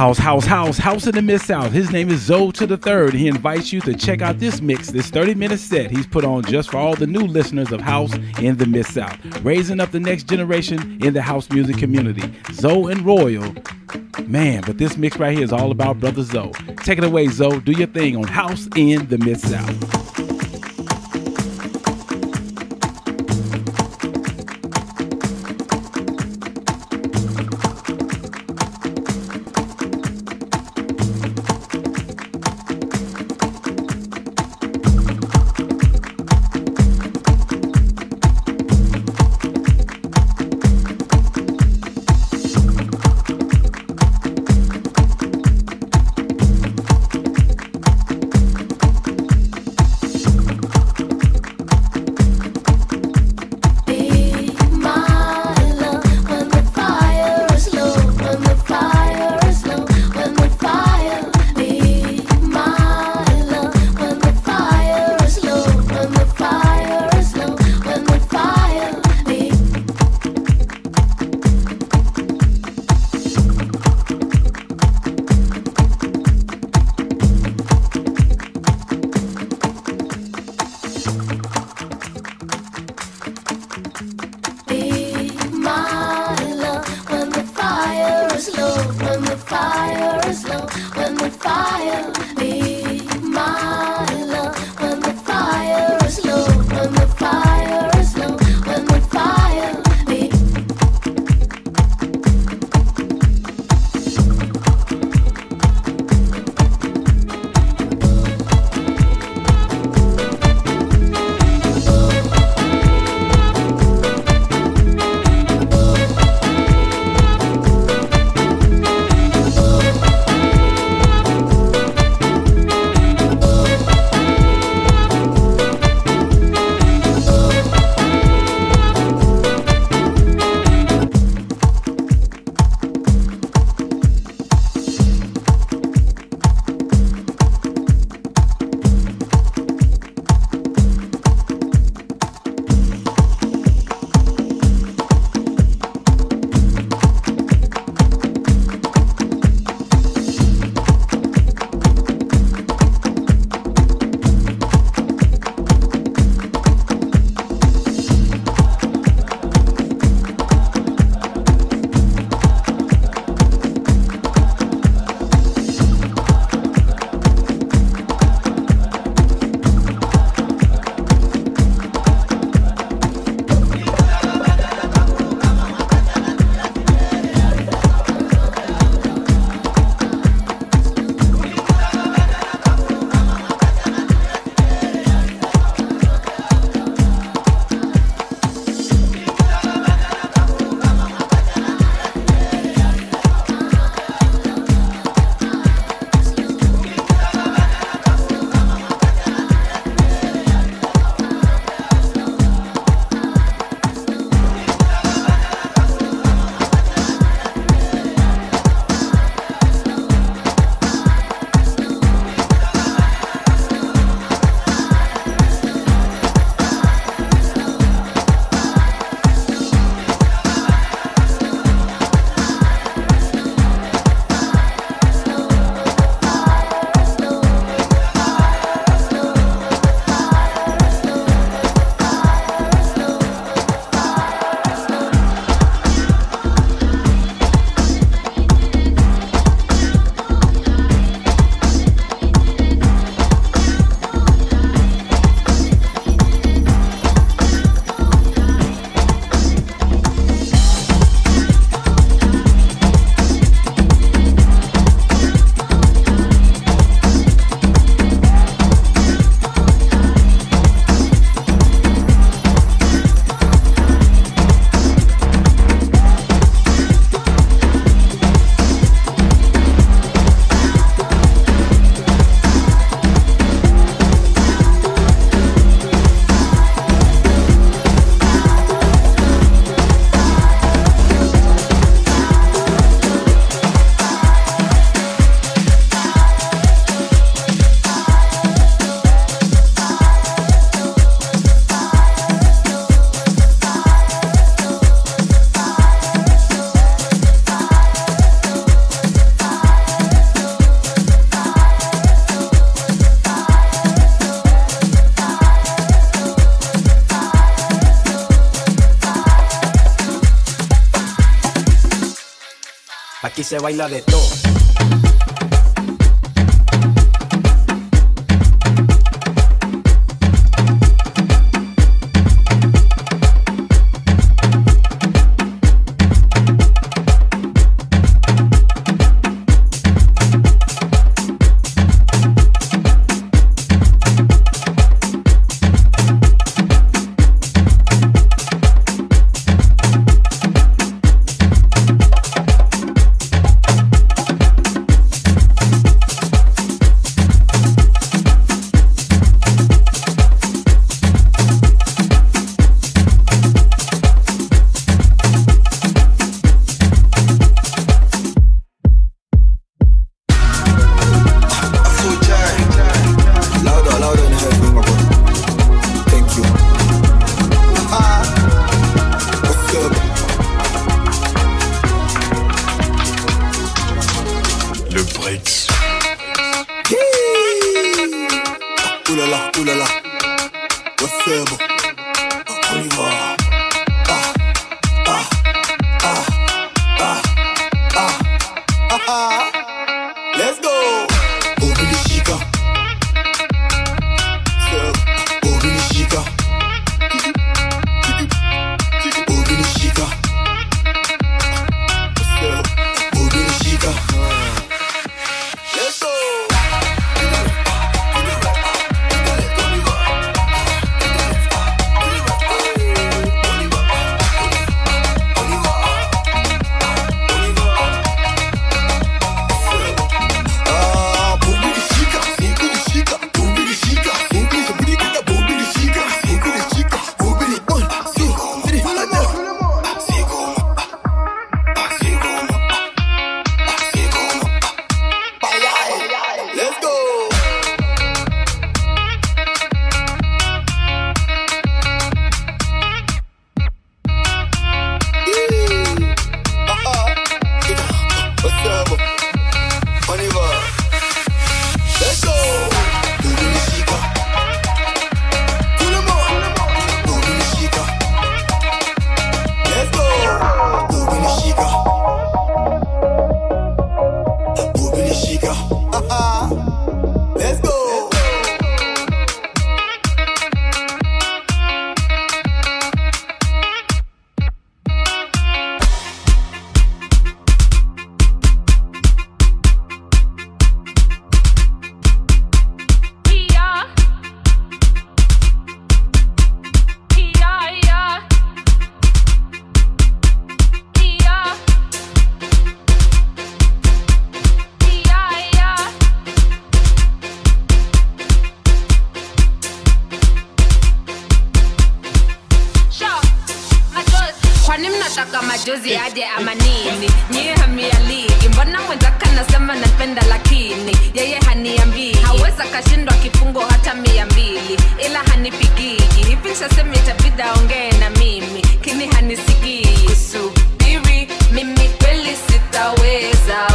House, house, house, house in the Mid South. His name is Zo to the Third. He invites you to check out this mix, this 30 minute set he's put on just for all the new listeners of House in the Mid South, raising up the next generation in the house music community. Zo and Royal. Man, but this mix right here is all about Brother Zo. Take it away, Zo. Do your thing on House in the Mid South. se baila de todo. ameshindwa kifungo hata mia mbili ila hanipigiji hivi sasemi itabidi ongee na mimi kini hanisigii. Subiri mimi kweli sitaweza.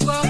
That's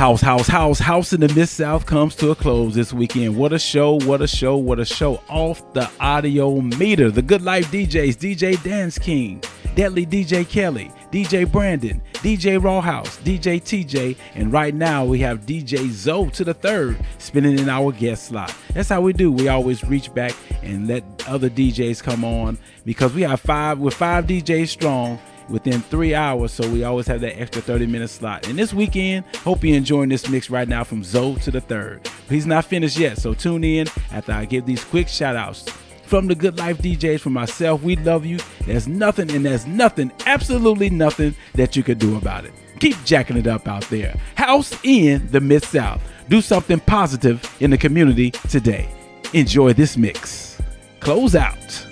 House, house, house, house in the Mid South comes to a close this weekend. What a show, what a show, what a show. Off the audio meter. The Good Life DJs, DJ Dance King, Deadly DJ Kelly, DJ Brandon, DJ Rawhouse, DJ TJ, and right now we have DJ Zo to the third spinning in our guest slot. That's how we do. We always reach back and let other DJs come on because we have five, we're five DJs strong within three hours. So we always have that extra 30 minute slot. And this weekend, hope you're enjoying this mix right now from Zo to the third. He's not finished yet, so tune in after I give these quick shout outs. From the Good Life DJs, for myself, we love you. There's nothing, and there's nothing, absolutely nothing that you could do about it. Keep jacking it up out there. House in the Mid South. Do something positive in the community today. Enjoy this mix. Close out.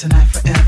So sweet.